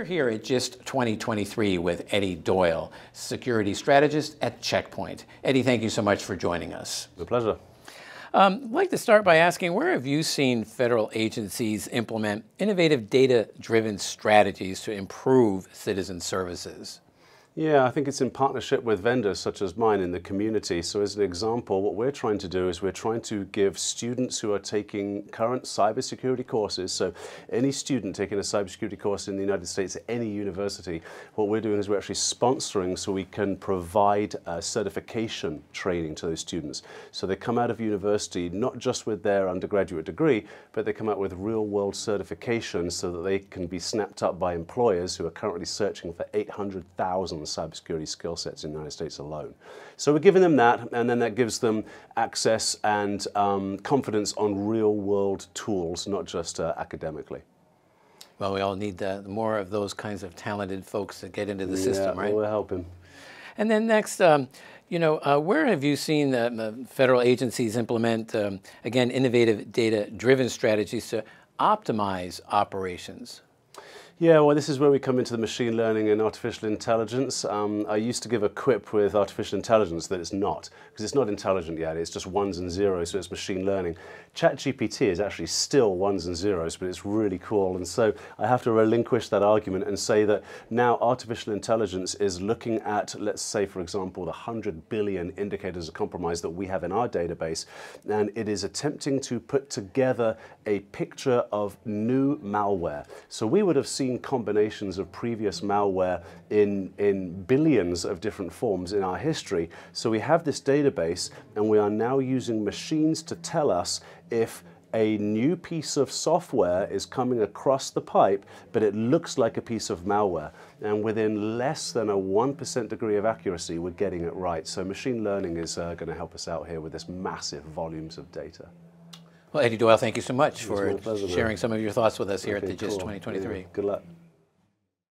We're here at GIST 2023 with Eddie Doyle, security strategist at Check Point. Eddie, thank you so much for joining us. It's A pleasure. Um, I'd like to start by asking, where have you seen federal agencies implement innovative data-driven strategies to improve citizen services? Yeah, I think it's in partnership with vendors such as mine in the community. So as an example, what we're trying to do is we're trying to give students who are taking current cybersecurity courses, so any student taking a cybersecurity course in the United States at any university, what we're doing is we're actually sponsoring so we can provide uh, certification training to those students. So they come out of university not just with their undergraduate degree, but they come out with real world certification so that they can be snapped up by employers who are currently searching for 800,000 cybersecurity skill sets in the United States alone. So we're giving them that, and then that gives them access and um, confidence on real world tools, not just uh, academically. Well, we all need uh, more of those kinds of talented folks that get into the yeah, system, right? We're helping. And then next, um, you know, uh, where have you seen the federal agencies implement, um, again, innovative data-driven strategies to optimize operations? Yeah, well, this is where we come into the machine learning and artificial intelligence. Um, I used to give a quip with artificial intelligence that it's not, because it's not intelligent yet. It's just ones and zeros, so it's machine learning. ChatGPT is actually still ones and zeros, but it's really cool. And so I have to relinquish that argument and say that now artificial intelligence is looking at, let's say, for example, the 100 billion indicators of compromise that we have in our database, and it is attempting to put together a picture of new malware. So we would have seen combinations of previous malware in, in billions of different forms in our history. So we have this database and we are now using machines to tell us if a new piece of software is coming across the pipe, but it looks like a piece of malware. And within less than a 1% degree of accuracy, we're getting it right. So machine learning is uh, going to help us out here with this massive volumes of data. Well, Eddie Doyle, thank you so much for sharing some of your thoughts with us here okay, at the GIST 2023. Yeah, good luck.